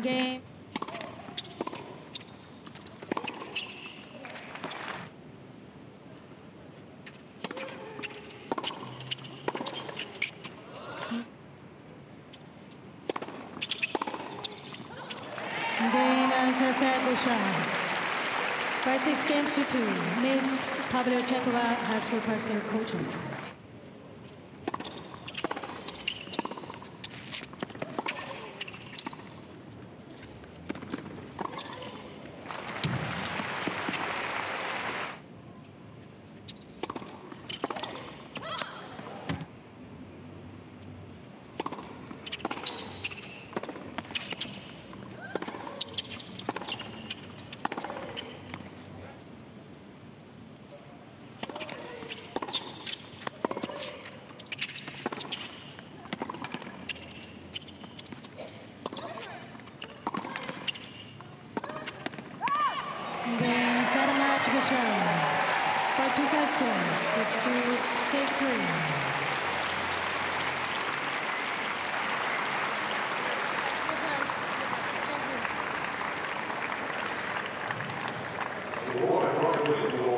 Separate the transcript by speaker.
Speaker 1: Game. By six games to two, Ms. Pavlyuchenkova has requested coaching. Game set a match Bouchard. By two sets to six to six three.
Speaker 2: Board, North